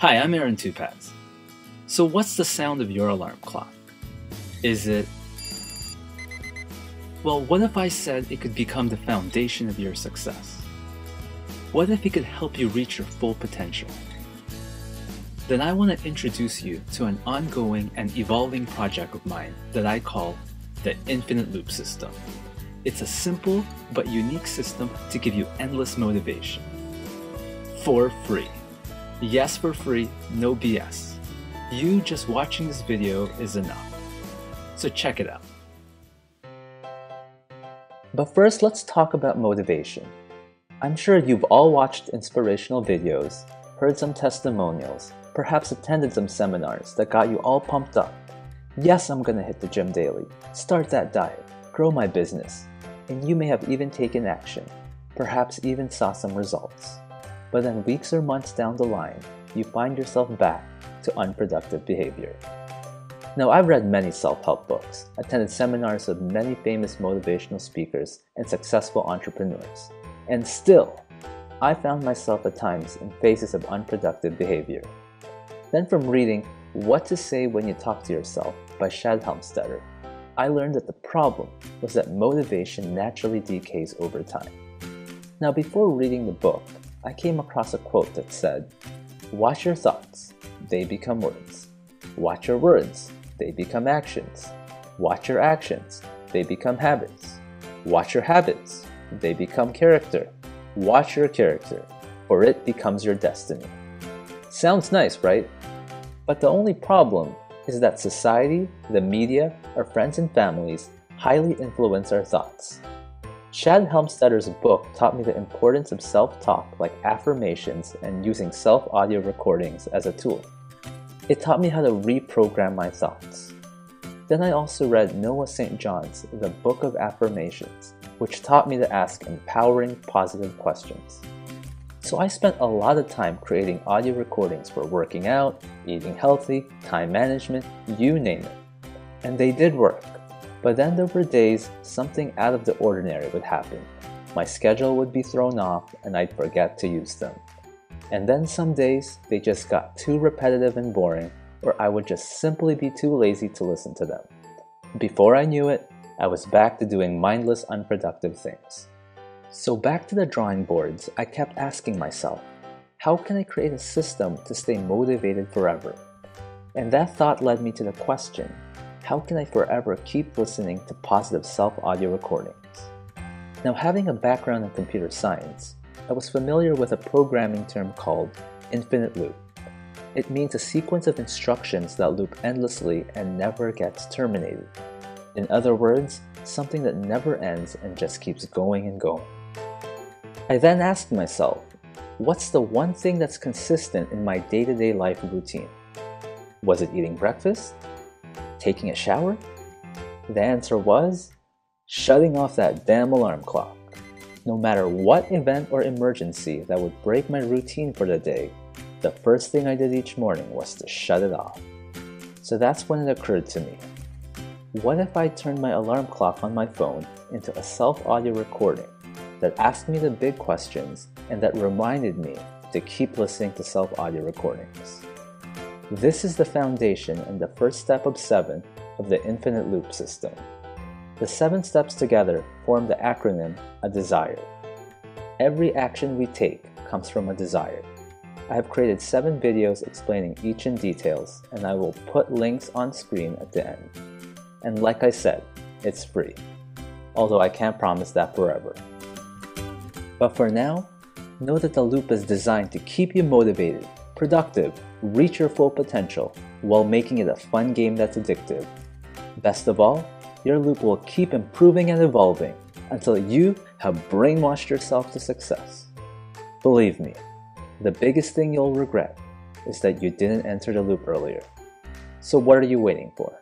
Hi, I'm Aaron Tupaz. So, what's the sound of your alarm clock? Is it. Well, what if I said it could become the foundation of your success? What if it could help you reach your full potential? Then I want to introduce you to an ongoing and evolving project of mine that I call the Infinite Loop System. It's a simple but unique system to give you endless motivation. For free. Yes, for free, no BS. You just watching this video is enough. So check it out. But first, let's talk about motivation. I'm sure you've all watched inspirational videos, heard some testimonials, perhaps attended some seminars that got you all pumped up. Yes, I'm gonna hit the gym daily, start that diet, grow my business, and you may have even taken action, perhaps even saw some results. But then weeks or months down the line, you find yourself back to unproductive behavior. Now, I've read many self help books, attended seminars with many famous motivational speakers and successful entrepreneurs, and still, I found myself at times in phases of unproductive behavior. Then, from reading What to Say When You Talk to Yourself by Shad Helmstetter, I learned that the problem was that motivation naturally decays over time. Now, before reading the book, I came across a quote that said, Watch your thoughts, they become words. Watch your words, they become actions. Watch your actions, they become habits. Watch your habits, they become character. Watch your character, or it becomes your destiny. Sounds nice, right? But the only problem is that society, the media, our friends and families highly influence our thoughts. Shad Helmstetter's book taught me the importance of self talk like affirmations and using self audio recordings as a tool. It taught me how to reprogram my thoughts. Then I also read Noah St. John's The Book of Afformations, which taught me to ask empowering, positive questions. So I spent a lot of time creating audio recordings for working out, eating healthy, time management, you name it. And they did work. But then there were days something out of the ordinary would happen. My schedule would be thrown off and I'd forget to use them. And then some days they just got too repetitive and boring, or I would just simply be too lazy to listen to them. Before I knew it, I was back to doing mindless, unproductive things. So, back to the drawing boards, I kept asking myself, how can I create a system to stay motivated forever? And that thought led me to the question how can I forever keep listening to positive self audio recordings? Now, having a background in computer science, I was familiar with a programming term called infinite loop. It means a sequence of instructions that loop endlessly and never gets terminated. In other words, something that never ends and just keeps going and going. I then asked myself, what's the one thing that's consistent in my day to day life routine? Was it eating breakfast? Taking a shower? The answer was shutting off that damn alarm clock. No matter what event or emergency that would break my routine for the day, the first thing I did each morning was to shut it off. So that's when it occurred to me what if I turned my alarm clock on my phone into a self audio recording that asked me the big questions and that reminded me to keep listening to self audio recordings. This is the foundation and the first step of seven of the infinite loop system. The seven steps together form the acronym A Desire. Every action we take comes from a desire. I have created seven videos explaining each in details, and I will put links on screen at the end. And like I said, it's free, although I can't promise that forever. But for now, know that the loop is designed to keep you motivated, productive, reach your full potential, while making it a fun game that's addictive. Best of all, your loop will keep improving and evolving until you have brainwashed yourself to success. Believe me, the biggest thing you'll regret is that you didn't enter the loop earlier. So what are you waiting for?